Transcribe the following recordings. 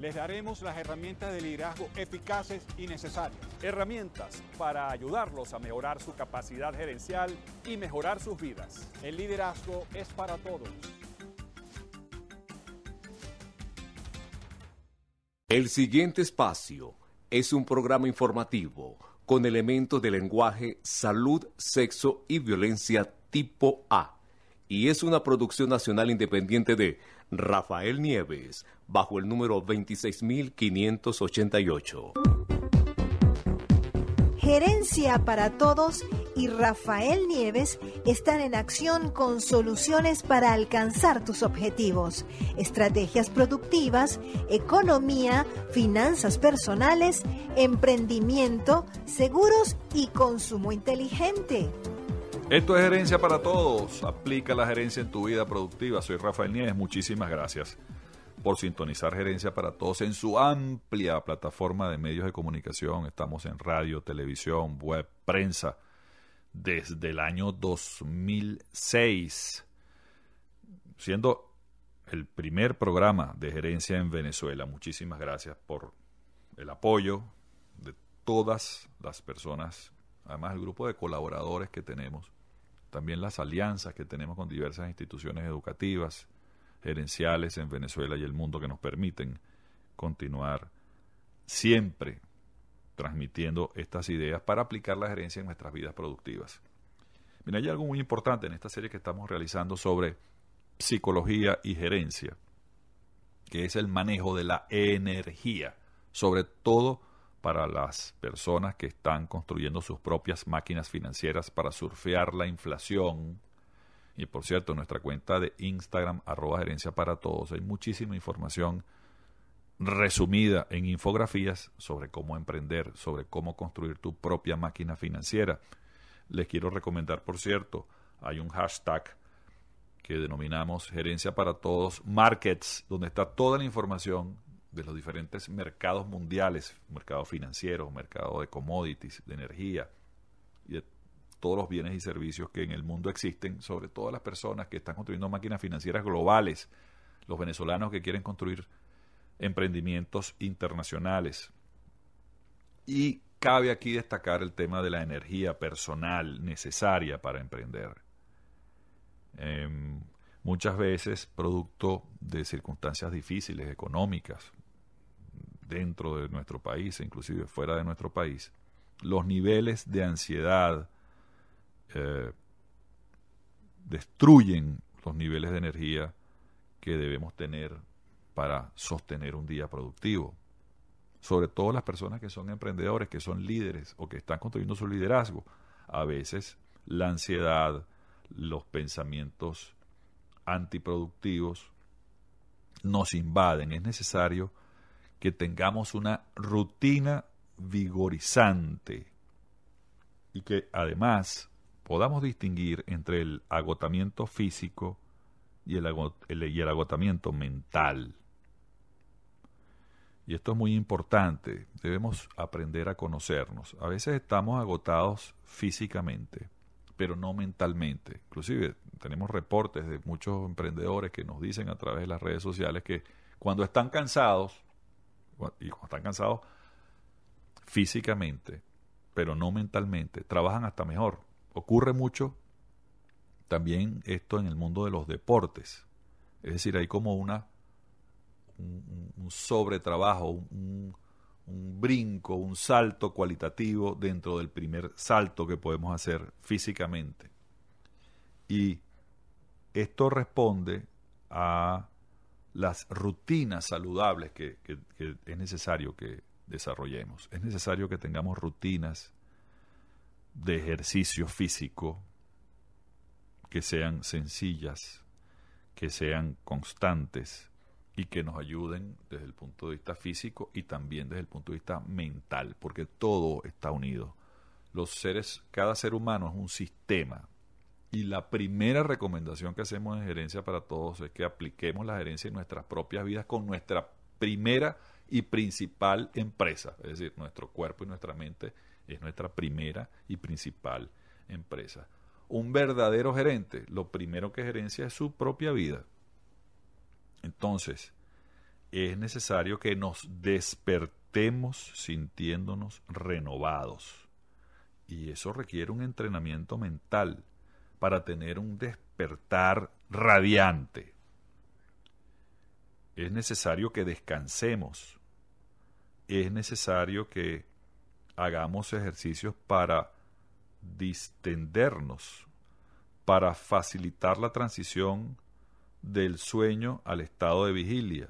les daremos las herramientas de liderazgo eficaces y necesarias. Herramientas para ayudarlos a mejorar su capacidad gerencial y mejorar sus vidas. El liderazgo es para todos. El siguiente espacio es un programa informativo con elementos de lenguaje, salud, sexo y violencia tipo A. Y es una producción nacional independiente de Rafael Nieves, bajo el número 26588. Gerencia para Todos y Rafael Nieves están en acción con soluciones para alcanzar tus objetivos, estrategias productivas, economía, finanzas personales, emprendimiento, seguros y consumo inteligente. Esto es Gerencia para Todos. Aplica la gerencia en tu vida productiva. Soy Rafael Nieves. Muchísimas gracias por sintonizar Gerencia para Todos en su amplia plataforma de medios de comunicación. Estamos en radio, televisión, web, prensa, desde el año 2006, siendo el primer programa de gerencia en Venezuela. Muchísimas gracias por el apoyo de todas las personas, además el grupo de colaboradores que tenemos también las alianzas que tenemos con diversas instituciones educativas, gerenciales en Venezuela y el mundo que nos permiten continuar siempre transmitiendo estas ideas para aplicar la gerencia en nuestras vidas productivas. Mira, hay algo muy importante en esta serie que estamos realizando sobre psicología y gerencia, que es el manejo de la energía, sobre todo para las personas que están construyendo sus propias máquinas financieras para surfear la inflación. Y por cierto, nuestra cuenta de Instagram, arroba gerencia para todos, hay muchísima información resumida en infografías sobre cómo emprender, sobre cómo construir tu propia máquina financiera. Les quiero recomendar, por cierto, hay un hashtag que denominamos Gerencia para Todos Markets, donde está toda la información de los diferentes mercados mundiales, mercado financiero, mercado de commodities, de energía todos los bienes y servicios que en el mundo existen, sobre todo las personas que están construyendo máquinas financieras globales, los venezolanos que quieren construir emprendimientos internacionales. Y cabe aquí destacar el tema de la energía personal necesaria para emprender. Em, muchas veces producto de circunstancias difíciles, económicas, dentro de nuestro país e inclusive fuera de nuestro país, los niveles de ansiedad eh, destruyen los niveles de energía que debemos tener para sostener un día productivo. Sobre todo las personas que son emprendedores, que son líderes o que están construyendo su liderazgo. A veces la ansiedad, los pensamientos antiproductivos nos invaden. Es necesario que tengamos una rutina vigorizante y que además podamos distinguir entre el agotamiento físico y el, agotamiento mental. Y esto es muy importante, debemos aprender a conocernos. A veces estamos agotados físicamente, pero no mentalmente. Inclusive tenemos reportes de muchos emprendedores que nos dicen a través de las redes sociales que cuando están cansados, y cuando están cansados físicamente, pero no mentalmente, trabajan hasta mejor. Ocurre mucho también esto en el mundo de los deportes. Es decir, hay como una un, sobretrabajo, un, un brinco, un salto cualitativo dentro del primer salto que podemos hacer físicamente. Y esto responde a las rutinas saludables que, es necesario que desarrollemos. Es necesario que tengamos rutinas de ejercicio físico que sean sencillas, que sean constantes y que nos ayuden desde el punto de vista físico y también desde el punto de vista mental, porque todo está unido. los seres, cada ser humano es un sistema. Y la primera recomendación que hacemos en gerencia para todos es que apliquemos la gerencia en nuestras propias vidas con nuestra primera y principal empresa. Es decir, nuestro cuerpo y nuestra mente es nuestra primera y principal empresa. Un verdadero gerente, lo primero que gerencia es su propia vida. Entonces, es necesario que nos despertemos sintiéndonos renovados. Y eso requiere un entrenamiento mental para tener un despertar radiante. Es necesario que descansemos. Es necesario que hagamos ejercicios para distendernos, para facilitar la transición del sueño al estado de vigilia.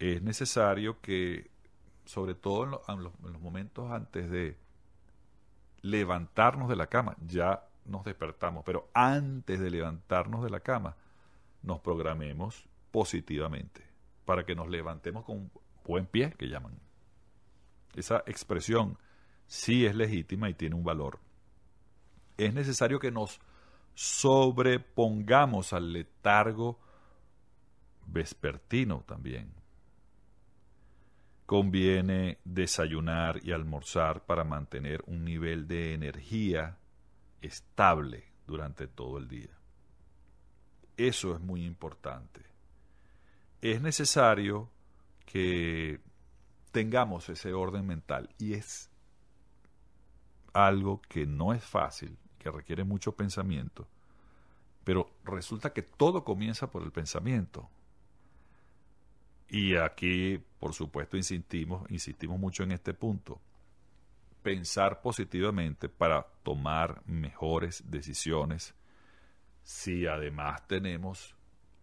Es necesario que, sobre todo en, los, momentos antes de levantarnos de la cama, ya nos despertamos, pero antes de levantarnos de la cama, nos programemos positivamente para que nos levantemos con buen pie, que llaman. Esa expresión sí es legítima y tiene un valor. Es necesario que nos sobrepongamos al letargo vespertino también. Conviene desayunar y almorzar para mantener un nivel de energía estable durante todo el día. Eso es muy importante. Es necesario que tengamos ese orden mental y es algo que no es fácil, que requiere mucho pensamiento, pero resulta que todo comienza por el pensamiento. Y aquí, por supuesto, insistimos, insistimos mucho en este punto pensar positivamente para tomar mejores decisiones si además tenemos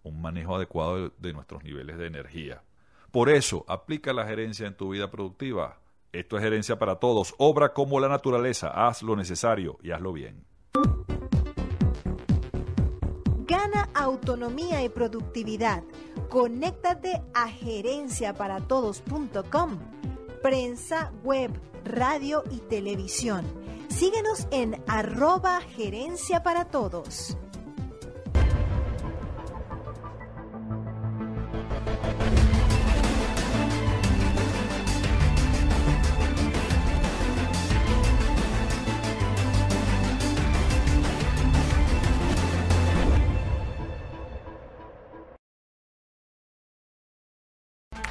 un manejo adecuado de, nuestros niveles de energía. Por eso, aplica la gerencia en tu vida productiva. Esto es gerencia para todos. Obra como la naturaleza. Haz lo necesario y hazlo bien. Gana autonomía y productividad. Conéctate a gerenciaparatodos.com. Prensa web radio y televisión. Síguenos en arroba gerencia para todos.